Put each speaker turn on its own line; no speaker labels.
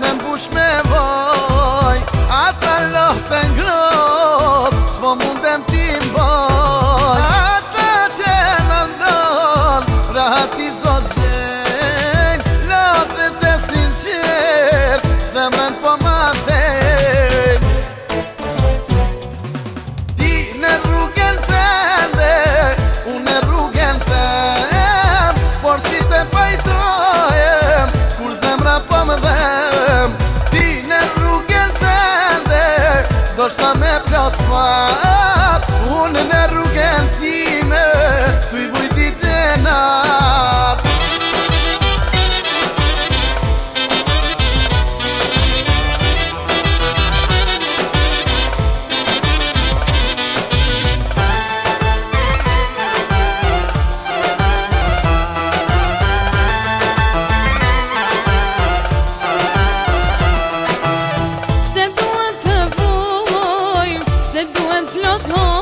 me mbush me voj Ata loh për ngrop Cmo mundem ti mboj Ata që në ndon Rahatis do gjenj gjen Lotët e sinqer Se mën po më Sa me blot Unë në nërru gëndime Tu i bëjt
I do not duhet lotë